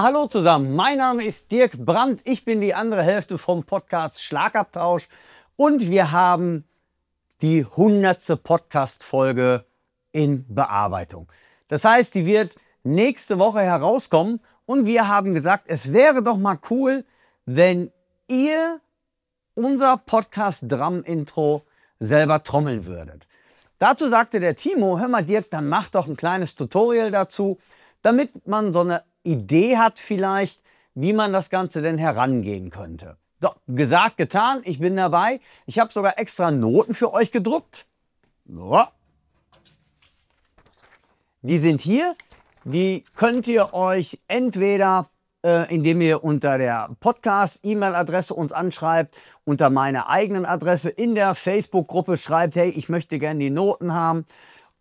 Hallo zusammen. Mein Name ist Dirk Brandt. Ich bin die andere Hälfte vom Podcast Schlagabtausch und wir haben die hundertste Podcast-Folge in Bearbeitung. Das heißt, die wird nächste Woche herauskommen und wir haben gesagt, es wäre doch mal cool, wenn ihr unser Podcast Drum Intro selber trommeln würdet. Dazu sagte der Timo, hör mal Dirk, dann mach doch ein kleines Tutorial dazu, damit man so eine Idee hat vielleicht, wie man das Ganze denn herangehen könnte. So, gesagt, getan, ich bin dabei. Ich habe sogar extra Noten für euch gedruckt. So. Die sind hier. Die könnt ihr euch entweder, äh, indem ihr unter der Podcast-E-Mail-Adresse uns anschreibt, unter meiner eigenen Adresse in der Facebook-Gruppe schreibt, hey, ich möchte gerne die Noten haben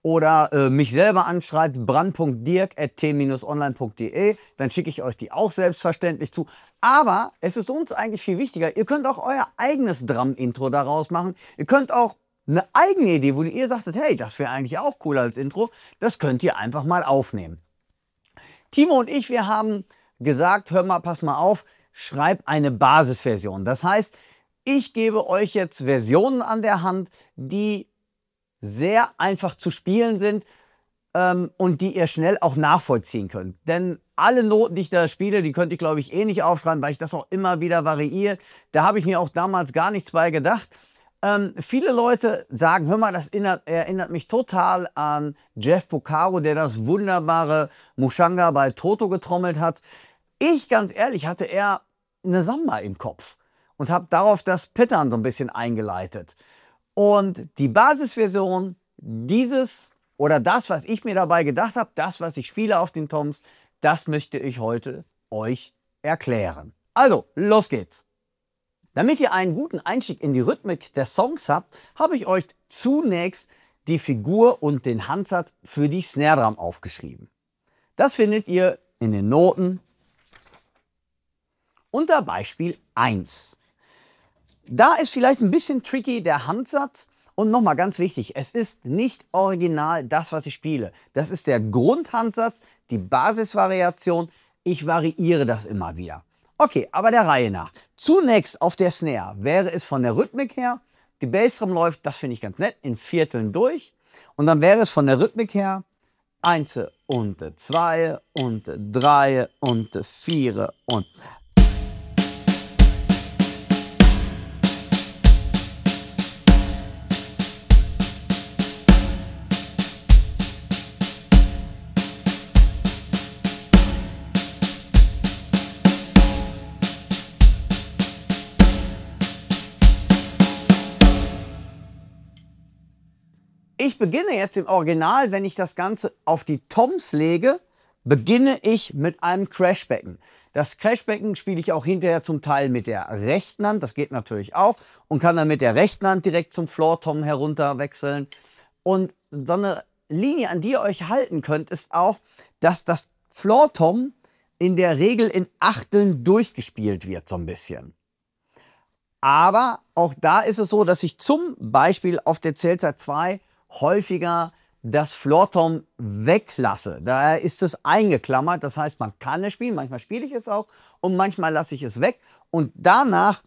oder äh, mich selber anschreibt, brand.dirk.t-online.de, dann schicke ich euch die auch selbstverständlich zu. Aber es ist uns eigentlich viel wichtiger, ihr könnt auch euer eigenes Drum-Intro daraus machen. Ihr könnt auch eine eigene Idee, wo ihr sagtet, hey, das wäre eigentlich auch cool als Intro, das könnt ihr einfach mal aufnehmen. Timo und ich, wir haben gesagt, hör mal, pass mal auf, schreib eine Basisversion. Das heißt, ich gebe euch jetzt Versionen an der Hand, die sehr einfach zu spielen sind ähm, und die ihr schnell auch nachvollziehen könnt. Denn alle Noten, die ich da spiele, die könnte ich, glaube ich, eh nicht aufschreiben, weil ich das auch immer wieder variiere. Da habe ich mir auch damals gar nichts bei gedacht. Ähm, viele Leute sagen, hör mal, das erinnert, erinnert, mich total an Jeff Porcaro, der das wunderbare Mushanga bei Toto getrommelt hat. Ich, ganz ehrlich, hatte eher eine Samba im Kopf und habe darauf das Pattern so ein bisschen eingeleitet. Und die Basisversion dieses oder das, was ich mir dabei gedacht habe, das, was ich spiele auf den Toms, das möchte ich heute euch erklären. Also, los geht's. Damit ihr einen guten Einstieg in die Rhythmik der Songs habt, habe ich euch zunächst die Figur und den Handsatz für die Snare Drum aufgeschrieben. Das findet ihr in den Noten unter Beispiel 1. Da ist vielleicht ein bisschen tricky der Handsatz. Und nochmal ganz wichtig, es ist nicht original das, was ich spiele. Das ist der Grundhandsatz, die Basisvariation. Ich variiere das immer wieder. Okay, aber der Reihe nach. Zunächst auf der Snare wäre es von der Rhythmik her, die Bassdrum läuft, das finde ich ganz nett, in Vierteln durch. Und dann wäre es von der Rhythmik her eins und zwei und drei und vier und Ich beginne jetzt im Original, wenn ich das Ganze auf die Toms lege, beginne ich mit einem Crashbecken. Das Crashbecken spiele ich auch hinterher zum Teil mit der rechten Hand, das geht natürlich auch, und kann dann mit der rechten Hand direkt zum Floor-Tom herunter wechseln. Und so eine Linie, an die ihr euch halten könnt, ist auch, dass das Floor-Tom in der Regel in Achteln durchgespielt wird, so ein bisschen. Aber auch da ist es so, dass ich zum Beispiel auf der Zählzeit 2 häufiger das Floortom weglasse. Daher ist es eingeklammert. Das heißt, man kann es spielen, manchmal spiele ich es auch und manchmal lasse ich es weg. Und danach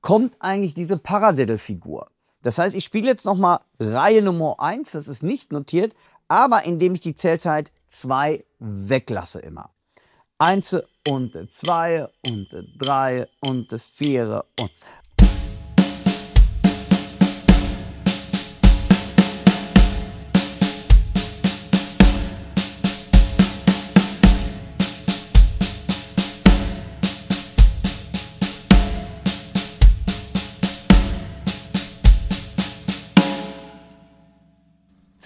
kommt eigentlich diese Paradiddle-Figur. Das heißt, ich spiele jetzt nochmal Reihe Nummer 1, das ist nicht notiert, aber indem ich die Zählzeit 2 weglasse immer. 1 und 2 und 3 und 4 und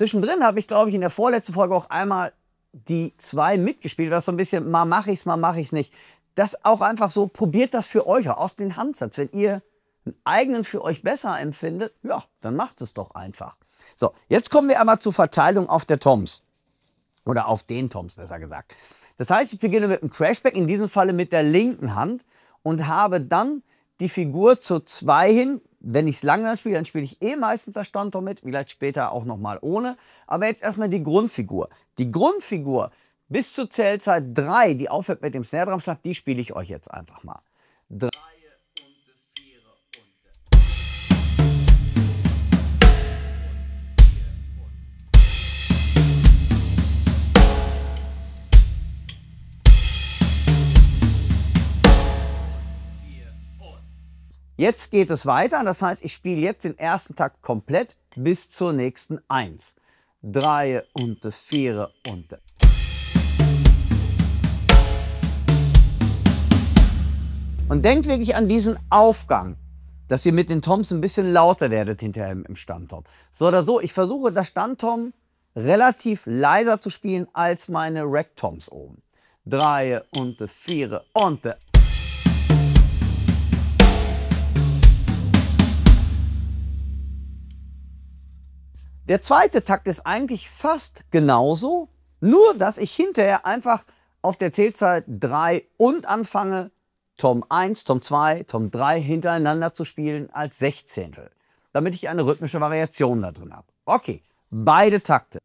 Zwischendrin habe ich, glaube ich, in der vorletzten Folge auch einmal die zwei mitgespielt. Das so ein bisschen, mal mache ich es, mal mache ich es nicht. Das auch einfach so, probiert das für euch aus den Handsatz. Wenn ihr einen eigenen für euch besser empfindet, ja, dann macht es doch einfach. So, jetzt kommen wir einmal zur Verteilung auf der Toms. Oder auf den Toms, besser gesagt. Das heißt, ich beginne mit dem Crashback, in diesem Falle mit der linken Hand und habe dann die Figur zur 2 hin wenn ich es langsam spiele, dann spiele ich eh meistens das Standtor mit, vielleicht später auch nochmal ohne. Aber jetzt erstmal die Grundfigur. Die Grundfigur, bis zur Zählzeit 3, die aufhört mit dem Snare Drum Schlag, die spiele ich euch jetzt einfach mal. Drei. Jetzt geht es weiter, das heißt, ich spiele jetzt den ersten Takt komplett bis zur nächsten Eins. Drei und vier und Und denkt wirklich an diesen Aufgang, dass ihr mit den Toms ein bisschen lauter werdet hinterher im Standtom. So oder so, ich versuche das Standtom relativ leiser zu spielen als meine Rack-Toms oben. Drei und vier und Der zweite Takt ist eigentlich fast genauso, nur dass ich hinterher einfach auf der Zählzeit 3 und anfange, Tom 1, Tom 2, Tom 3 hintereinander zu spielen als Sechzehntel, damit ich eine rhythmische Variation da drin habe. Okay, beide Takte.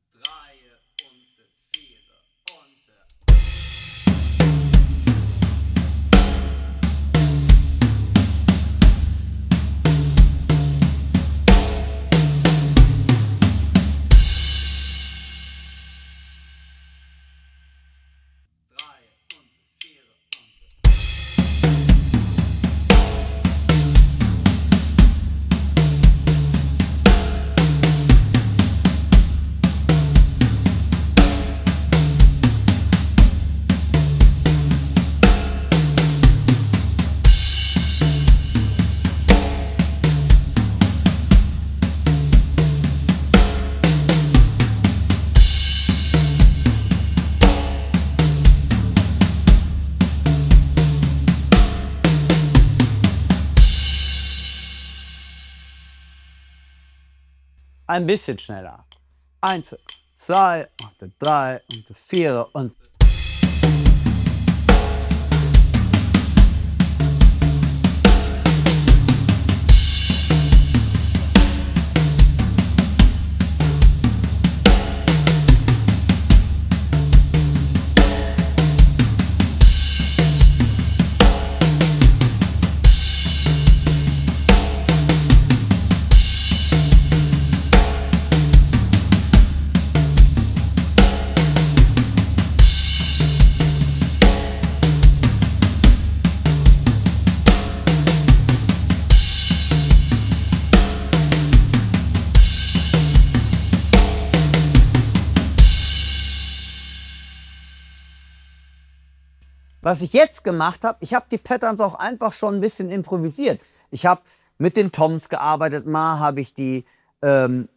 Ein bisschen schneller. Eins, zwei, und drei, und vier und Was ich jetzt gemacht habe, ich habe die Patterns auch einfach schon ein bisschen improvisiert. Ich habe mit den Toms gearbeitet. Mal habe ich die ähm,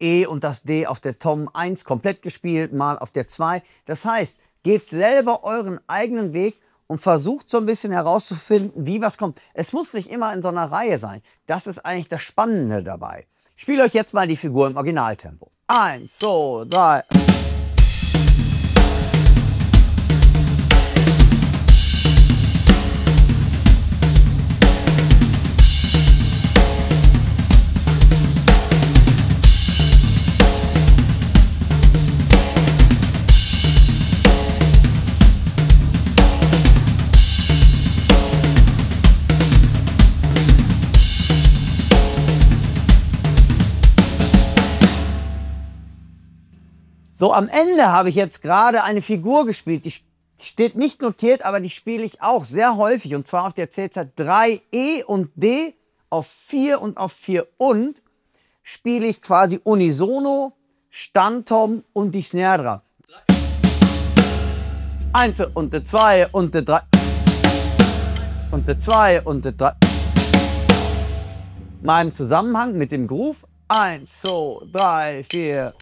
E und das D auf der Tom 1 komplett gespielt, mal auf der 2. Das heißt, geht selber euren eigenen Weg und versucht so ein bisschen herauszufinden, wie was kommt. Es muss nicht immer in so einer Reihe sein. Das ist eigentlich das Spannende dabei. Ich spiele euch jetzt mal die Figur im Originaltempo. Eins, zwei, drei. So, am Ende habe ich jetzt gerade eine Figur gespielt, die steht nicht notiert, aber die spiele ich auch sehr häufig und zwar auf der Zählzeit 3 E und D auf 4 und auf 4 und spiele ich quasi unisono Standtom und die Snare. Eins und der zwei und der drei und der zwei und der drei. Im Zusammenhang mit dem Groove. Eins, zwei, drei, vier.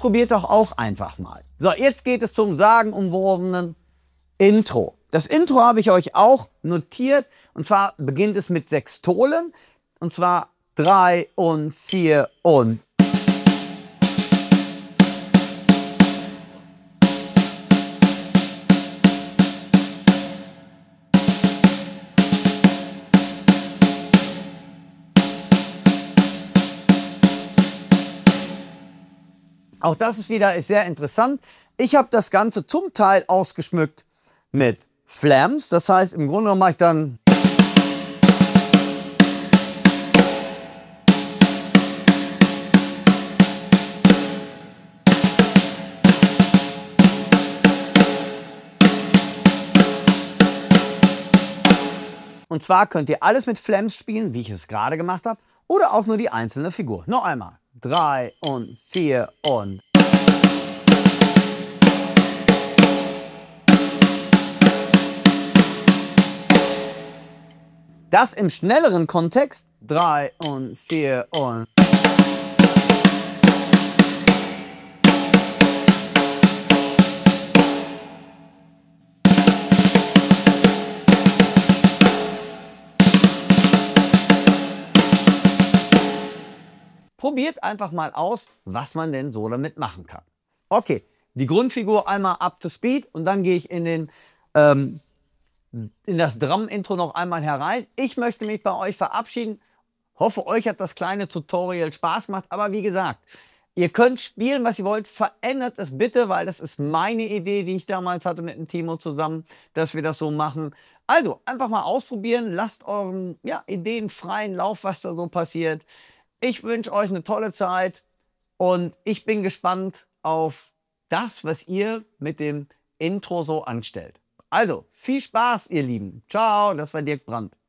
Probiert doch auch einfach mal. So, jetzt geht es zum sagenumwobenen Intro. Das Intro habe ich euch auch notiert. Und zwar beginnt es mit Sextolen. Und zwar drei und vier und Auch das ist wieder sehr interessant. Ich habe das Ganze zum Teil ausgeschmückt mit Flams. Das heißt, im Grunde mache ich dann Und zwar könnt ihr alles mit Flams spielen, wie ich es gerade gemacht habe, oder auch nur die einzelne Figur. Noch einmal. Drei und vier und... Das im schnelleren Kontext. Drei und vier und... Probiert einfach mal aus, was man denn so damit machen kann. Okay, die Grundfigur einmal up to speed und dann gehe ich in, den, ähm, in das Drum-Intro noch einmal herein. Ich möchte mich bei euch verabschieden. Hoffe, euch hat das kleine Tutorial Spaß gemacht. Aber wie gesagt, ihr könnt spielen, was ihr wollt. Verändert es bitte, weil das ist meine Idee, die ich damals hatte mit dem Timo zusammen, dass wir das so machen. Also, einfach mal ausprobieren. Lasst euren ja, Ideen freien Lauf, was da so passiert. Ich wünsche euch eine tolle Zeit und ich bin gespannt auf das, was ihr mit dem Intro so anstellt. Also, viel Spaß, ihr Lieben. Ciao, das war Dirk Brandt.